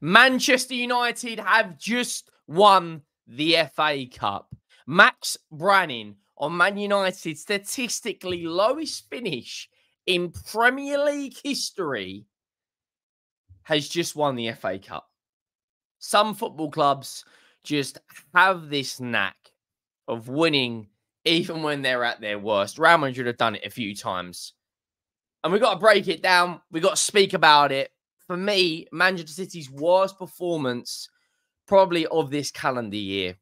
Manchester United have just won the FA Cup. Max Branning on Man United's statistically lowest finish in Premier League history has just won the FA Cup. Some football clubs just have this knack of winning even when they're at their worst. Real Madrid have done it a few times. And we've got to break it down. We've got to speak about it. For me, Manchester City's worst performance probably of this calendar year.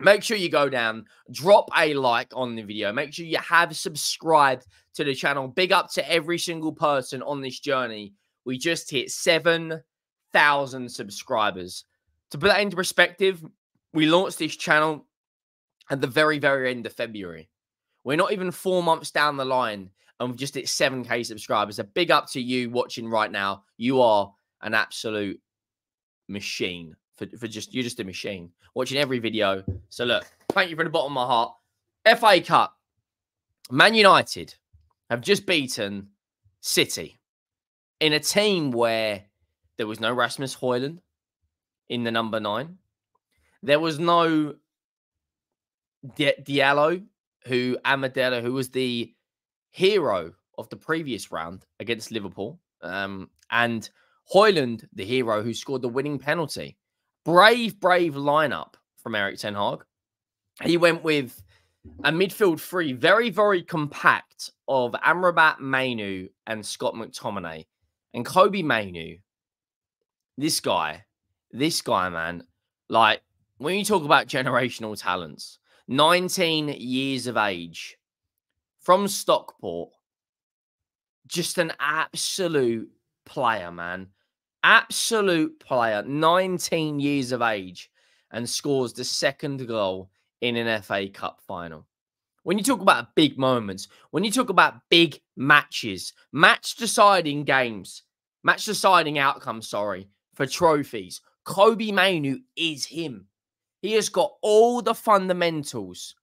Make sure you go down, drop a like on the video. Make sure you have subscribed to the channel. Big up to every single person on this journey. We just hit 7,000 subscribers. To put that into perspective, we launched this channel at the very, very end of February. We're not even four months down the line and we've just hit 7K subscribers. A big up to you watching right now. You are an absolute machine for, for just, you're just a machine watching every video. So look, thank you from the bottom of my heart. FA Cup, Man United have just beaten City in a team where there was no Rasmus Højlund in the number nine. There was no Di- Diallo, who Amadella, who was the hero of the previous round against Liverpool, um, and Højlund, the hero who scored the winning penalty. Brave, brave lineup from Erik Ten Hag. He went with a midfield three, very, very compact of Amrabat, Mainoo, and Scott McTominay. And Kobbie Mainoo, this guy, this guy, man, like when you talk about generational talents, 19 years of age from Stockport, just an absolute player, man. Absolute player, 19 years of age, and scores the second goal in an FA Cup final. When you talk about big moments, when you talk about big matches, match deciding games, match deciding outcomes, sorry, for trophies, Kobbie Mainoo is him. He has got all the fundamentals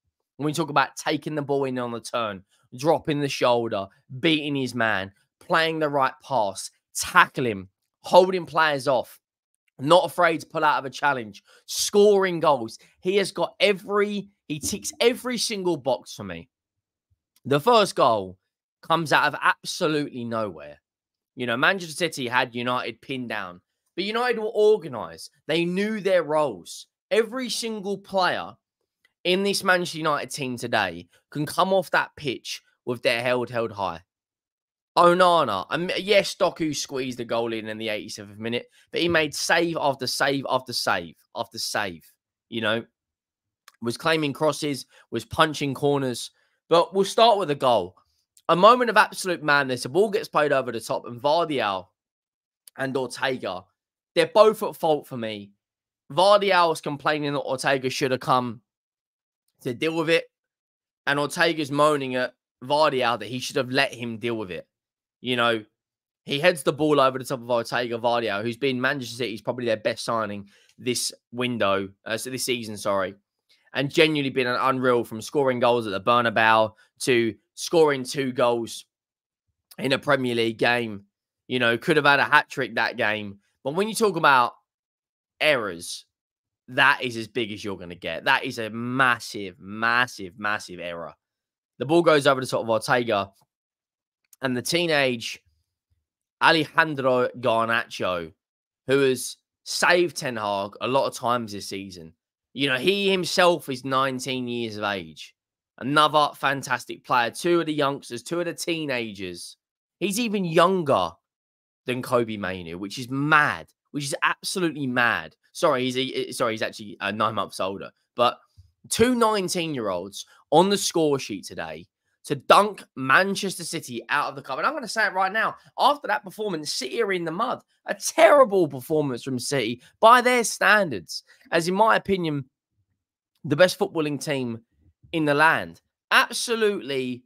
when we talk about taking the ball in on the turn, dropping the shoulder, beating his man, playing the right pass, tackling, holding players off, not afraid to pull out of a challenge, scoring goals. He has got every, he ticks every single box for me. The first goal comes out of absolutely nowhere. You know, Manchester City had United pinned down, but United were organized. They knew their roles. Every single player in this Manchester United team today can come off that pitch with their held held high. Onana, and yes, Doku squeezed the goal in in the 87th minute, but he made save after save after save after save. You know, was claiming crosses, was punching corners. But we'll start with a goal. A moment of absolute madness. The ball gets played over the top, and Gvardiol and Ortega, they're both at fault for me. Gvardiol is complaining that Ortega should have come to deal with it, and Ortega's moaning at Gvardiol that he should have let him deal with it. You know, he heads the ball over the top of Ortega Gvardiol, who's been Manchester City's probably their best signing this window, uh, so this season, sorry, and genuinely been an unreal from scoring goals at the Bernabeu to scoring two goals in a Premier League game. You know, could have had a hat trick that game. But when you talk about errors, that is as big as you're going to get. That is a massive, massive, massive error. The ball goes over the top of Ortega and the teenage Alejandro Garnacho, who has saved Ten Hag a lot of times this season. You know, he himself is 19 years of age. Another fantastic player. Two of the youngsters, two of the teenagers. He's even younger than Kobbie Mainoo, which is mad, which is absolutely mad. Sorry, he's a, sorry, he's actually uh, nine months older. But two 19 year olds on the score sheet today to dunk Manchester City out of the cup. And I'm going to say it right now. After that performance, City are in the mud. A terrible performance from City by their standards. As in my opinion, the best footballing team in the land. Absolutely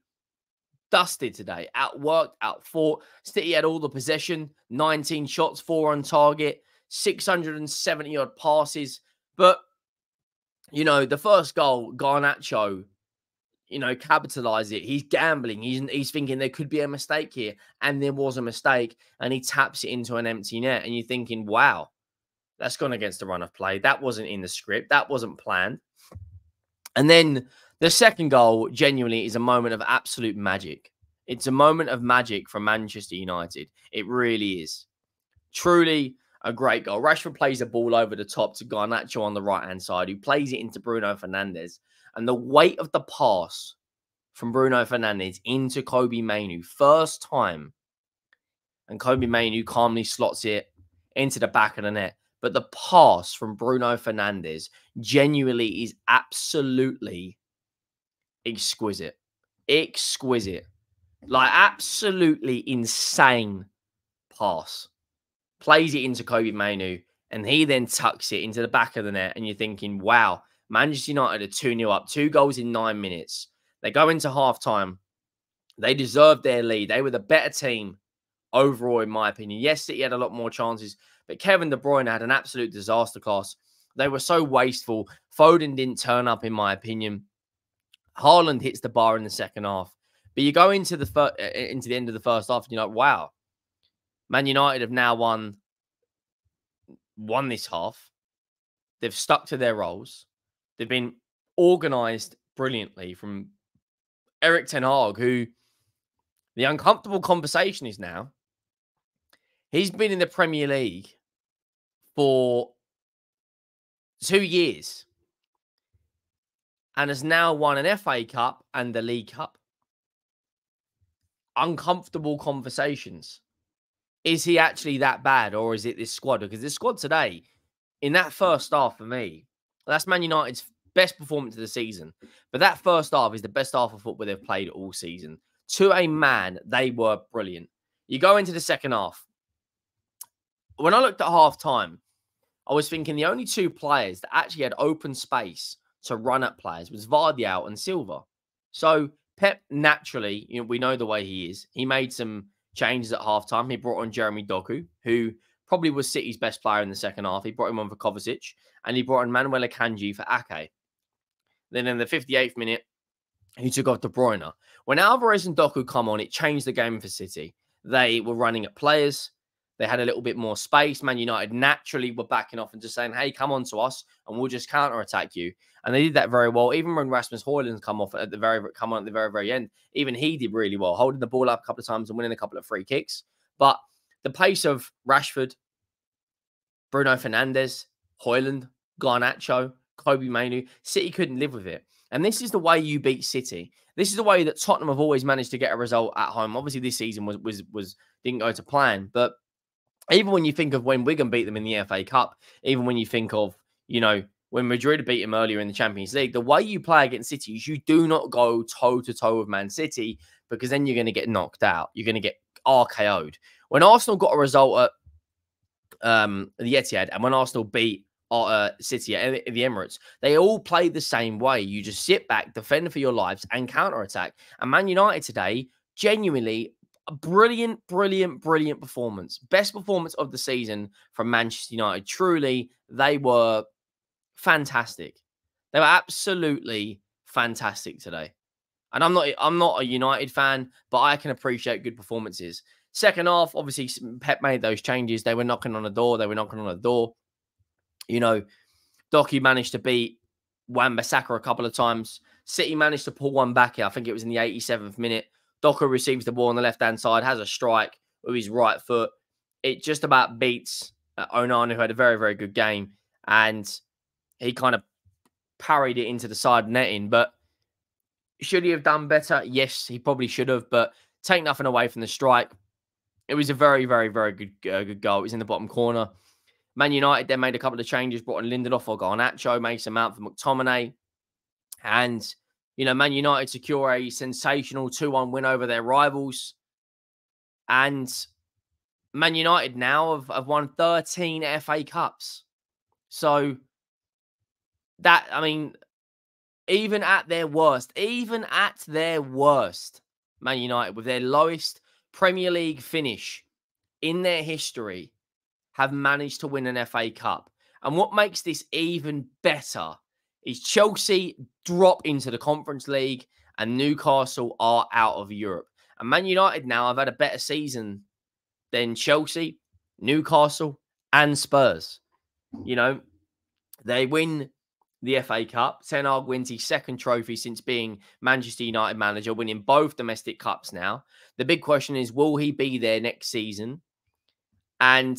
dusted today. Outworked, outfought. City had all the possession, 19 shots, four on target, 670 odd passes. But, you know, the first goal, Garnacho you know, capitalize it. He's gambling. He's he's thinking there could be a mistake here, and there was a mistake, and he taps it into an empty net, and you're thinking, wow, That's gone against the run of play. That wasn't in the script. That wasn't planned. And then the second goal genuinely is a moment of absolute magic. It's a moment of magic from Manchester United. It really is. Truly a great goal. Rashford plays the ball over the top to Garnacho on the right hand side, who plays it into Bruno Fernandes. And the weight of the pass from Bruno Fernandes into Kobbie Mainoo, first time. And Kobbie Mainoo calmly slots it into the back of the net. But the pass from Bruno Fernandes genuinely is absolutely exquisite. Exquisite. Like, absolutely insane pass. Plays it into Kobbie Mainoo, and he then tucks it into the back of the net. And you're thinking, wow, Manchester United are 2 0 up, two goals in nine minutes. They go into half time. They deserved their lead. They were the better team overall, in my opinion. Yes, City had a lot more chances, but Kevin De Bruyne had an absolute disaster class. They were so wasteful. Foden didn't turn up, in my opinion. Haaland hits the bar in the second half. But you go into the fir- uh, uh, into the end of the first half, and you're like, wow, Man United have now won won this half. They've stuck to their roles. They've been organized brilliantly from Erik Ten Hag, who the uncomfortable conversation is now. He's been in the Premier League for two years and has now won an FA Cup and the League Cup. Uncomfortable conversations. Is he actually that bad, or is it this squad? Because this squad today, in that first half for me, that's Man United's best performance of the season. But that first half is the best half of football they've played all season. To a man, they were brilliant. You go into the second half. When I looked at half time, I was thinking the only two players that actually had open space to run at players was Gvardiol and Silva. So Pep naturally, you know, we know the way he is. He made some changes at halftime. He brought on Jeremy Doku, who probably was City's best player in the second half. He brought him on for Kovacic, and he brought on Manuel Akanji for Ake. Then in the 58th minute, he took off De Bruyne. When Alvarez and Doku come on, it changed the game for City. They were running at players. They had a little bit more space. Man United naturally were backing off and just saying, hey, come on to us and we'll just counter attack you. And they did that very well. Even when Rasmus Højlund come off at the very come on at the very, very end, even he did really well, holding the ball up a couple of times and winning a couple of free kicks. But the pace of Rashford, Bruno Fernandes, Højlund, Garnacho, Kobbie Mainoo, City couldn't live with it. And this is the way you beat City. This is the way that Tottenham have always managed to get a result at home. Obviously, this season was was was didn't go to plan, but even when you think of when Wigan beat them in the FA Cup, even when you think of, you know, when Madrid beat them earlier in the Champions League, the way you play against City is you do not go toe to toe with Man City because then you're going to get knocked out. You're going to get RKO'd. When Arsenal got a result at um, the Etihad and when Arsenal beat uh, City at the Emirates, they all play the same way. You just sit back, defend for your lives, and counter attack. And Man United today genuinely a brilliant, brilliant, brilliant performance. Best performance of the season from Manchester United. Truly, they were fantastic. They were absolutely fantastic today. And I'm not I'm not a United fan, but I can appreciate good performances. Second half, obviously, Pep made those changes. They were knocking on the door. They were knocking on the door. You know, Doku managed to beat Wan-Bissaka a couple of times. City managed to pull one back here. I think it was in the 87th minute. Doku receives the ball on the left hand side, has a strike with his right foot. It just about beats uh, Onana, who had a very, very good game. And he kind of parried it into the side netting. But should he have done better? Yes, he probably should have. But take nothing away from the strike. It was a very, very, very good, uh, good goal. It was in the bottom corner. Man United then made a couple of changes, brought in Lindelof Garnacho, Mason Mount for McTominay. And you know, Man United secure a sensational 2 1 win over their rivals. And Man United now have, have won 13 FA Cups. So that, I mean, even at their worst, even at their worst, Man United, with their lowest Premier League finish in their history, have managed to win an FA Cup. And what makes this even better is Chelsea drop into the Conference League and Newcastle are out of Europe. And Man United now have had a better season than Chelsea, Newcastle, and Spurs. You know, they win the FA Cup. Ten Hag wins his second trophy since being Manchester United manager, winning both domestic cups now. The big question is, will he be there next season? And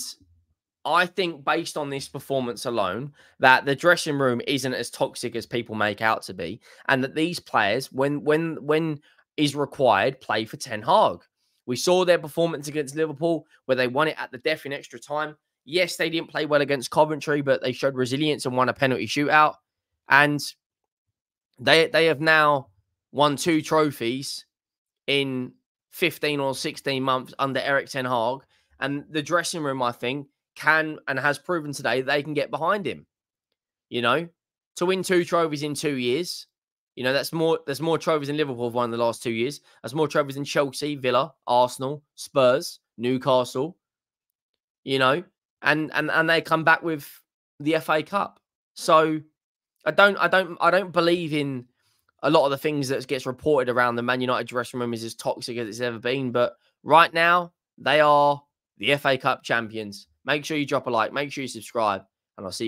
I think, based on this performance alone, that the dressing room isn't as toxic as people make out to be, and that these players, when when when is required, play for Ten Hag. We saw their performance against Liverpool, where they won it at the death in extra time. Yes, they didn't play well against Coventry, but they showed resilience and won a penalty shootout. And they they have now won two trophies in 15 or 16 months under Erik Ten Hag. And the dressing room, I think, can and has proven today they can get behind him. You know, to win two trophies in two years, you know, that's more there's more trophies in Liverpool have won in the last two years. There's more trophies in Chelsea, Villa, Arsenal, Spurs, Newcastle, you know, and and and they come back with the FA Cup. So I don't I don't I don't believe in a lot of the things that gets reported around the Man United dressing room is as toxic as it's ever been. But right now, they are the FA Cup champions. Make sure you drop a like, make sure you subscribe, and I'll see you.